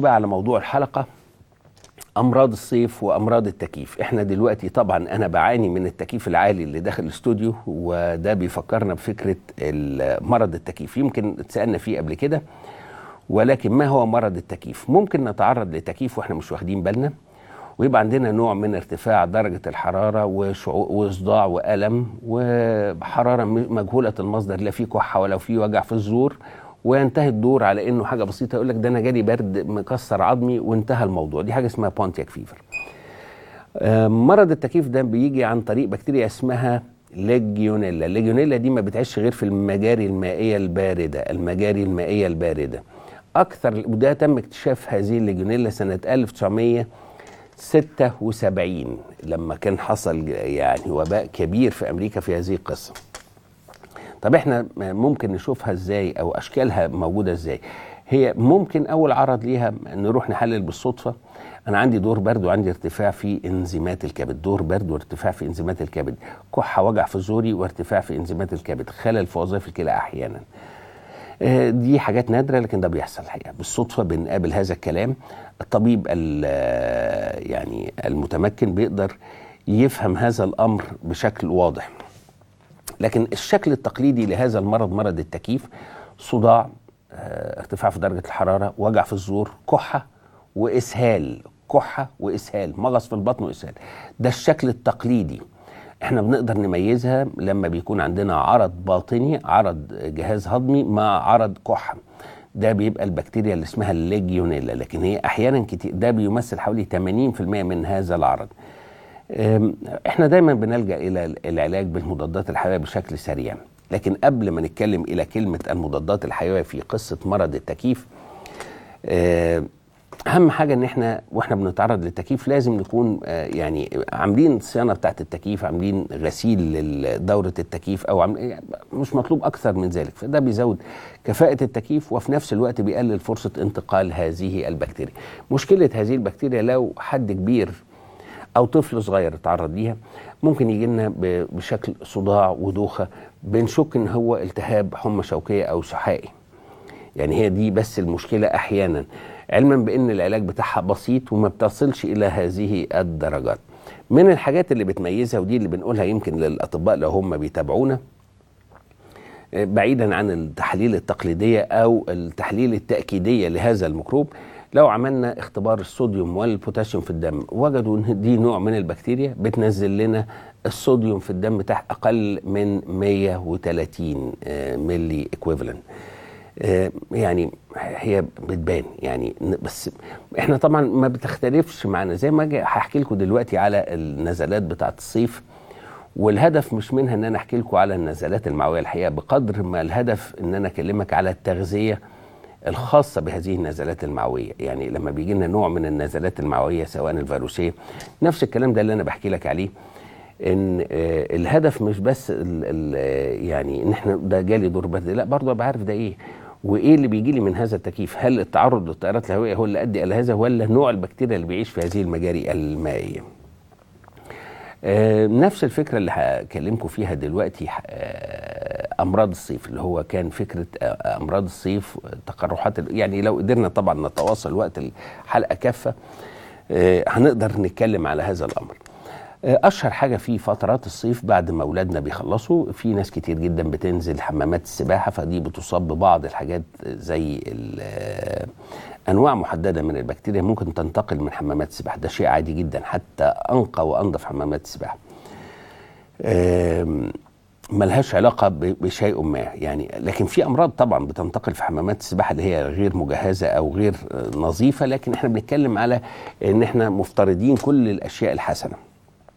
بقى على موضوع الحلقة أمراض الصيف وأمراض التكييف. إحنا دلوقتي طبعا أنا بعاني من التكييف العالي اللي داخل الاستوديو وده بيفكرنا بفكرة ال- مرض التكييف. يمكن اتسألنا فيه قبل كده ولكن ما هو مرض التكييف؟ ممكن نتعرض لتكييف وإحنا مش واخدين بالنا ويبقى عندنا نوع من ارتفاع درجة الحرارة وصداع وألم وحرارة مجهولة المصدر لا في كحة ولا في وجع في الزور وينتهي الدور على إنه حاجة بسيطة يقول لك ده أنا جالي برد مكسر عظمي وانتهى الموضوع. دي حاجة اسمها Pontiac fever آه، مرض التكييف ده بيجي عن طريق بكتيريا اسمها Legionella ال Legionella دي ما بتعيش غير في المجاري المائية الباردة المجاري المائية الباردة. أكثر وده تم اكتشاف هذه الليجيونيلا سنة 1976 لما كان حصل يعني وباء كبير في أمريكا في هذه القصة. طب إحنا ممكن نشوفها إزاي أو اشكالها موجودة إزاي؟ هي ممكن اول عرض ليها نروح نحلل بالصدفة. أنا عندي دور برد وعندي ارتفاع في انزيمات الكبد. دور برد وارتفاع في انزيمات الكبد. كحة وجع في زوري وارتفاع في انزيمات الكبد خلل في وظائف الكلى أحيانا. آه، دي حاجات نادرة لكن ده بيحصل الحقيقة. بالصدفة بنقابل هذا الكلام. الطبيب ال- يعني المتمكن بيقدر يفهم هذا الأمر بشكل واضح. لكن الشكل التقليدي لهذا المرض مرض التكييف صداع آه، ارتفاع في درجة الحرارة وجع في الزور كحة وإسهال كحة وإسهال مغص في البطن وإسهال. ده الشكل التقليدي إحنا بنقدر نميزها لما بيكون عندنا عرض باطني عرض جهاز هضمي مع عرض كحة. ده بيبقى البكتيريا اللي اسمها الليجيونيلا لكن هي أحيانا كتير ده بيمثل حوالي 80% من هذا العرض. إحنا دايما بنلجأ إلى العلاج بالمضادات الحيوية بشكل سريع. لكن قبل ما نتكلم إلى كلمة المضادات الحيوية في قصة مرض التكييف أهم حاجة إن إحنا وإحنا بنتعرض للتكييف لازم نكون آه، يعني عاملين صيانة بتاعة التكييف عاملين غسيل لدورة التكييف أو عامل يعني مش مطلوب أكثر من ذلك. فده بيزود كفاءة التكييف وفي نفس الوقت بيقلل فرصة انتقال هذه البكتيريا. مشكلة هذه البكتيريا لو حد كبير أو طفل صغير اتعرض ليها ممكن يجي لنا بشكل صداع ودوخة بنشك إن هو التهاب حمى شوكية أو سحائي يعني هي دي بس المشكلة أحيانا. علما بإن العلاج بتاعها بسيط وما بتصلش إلى هذه الدرجات. من الحاجات اللي بتميزها ودي اللي بنقولها يمكن للأطباء لو هم بيتابعونا آه، بعيدا عن التحاليل التقليدية أو التحليل التأكيدية لهذا الميكروب لو عملنا اختبار الصوديوم والبوتاسيوم في الدم وجدوا إن دي نوع من البكتيريا بتنزل لنا الصوديوم في الدم تحت أقل من 130 آه، milliequivalent آه، يعني هي بتبان يعني بس إحنا طبعا ما بتختلفش معانا. زي ما هحكي لكم دلوقتي على النزلات بتاعة الصيف والهدف مش منها إن أنا أحكي لكم على النزلات المعوية الحقيقة بقدر ما الهدف إن أنا أكلمك على التغذية الخاصة بهذه النزلات المعوية. يعني لما بيجي لنا نوع من النزلات المعوية سواء الفيروسية نفس الكلام ده اللي أنا بحكي لك عليه إن آه، الهدف مش بس ال ال يعني إن إحنا ده جالي دور برد لا برضه أبقى عارف ده إيه؟ وإيه اللي بيجي لي من هذا التكييف؟ هل التعرض للتيارات الهوائية هو اللي ادي إلى هذا ولا نوع البكتيريا اللي بيعيش في هذه المجاري المائية؟ آه، نفس الفكرة اللي هكلمكم فيها دلوقتي آه، أمراض الصيف اللي هو كان فكرة آه، أمراض الصيف تقرحات يعني لو قدرنا طبعا نتواصل وقت الحلقة كافة آه، هنقدر نتكلم على هذا الأمر. آه، أشهر حاجة في فترات الصيف بعد ما أولادنا بيخلصوا في ناس كتير جدا بتنزل حمامات السباحه فدي بتصاب ببعض الحاجات زي أنواع محددة من البكتيريا ممكن تنتقل من حمامات السباحه ده شيء عادي جدا حتى أنقى وانظف حمامات السباحه ملهاش علاقة بشيء ما. يعني لكن في أمراض طبعا بتنتقل في حمامات السباحة اللي هي غير مجهزة أو غير نظيفة لكن إحنا بنتكلم على إن إحنا مفترضين كل الأشياء الحسنة.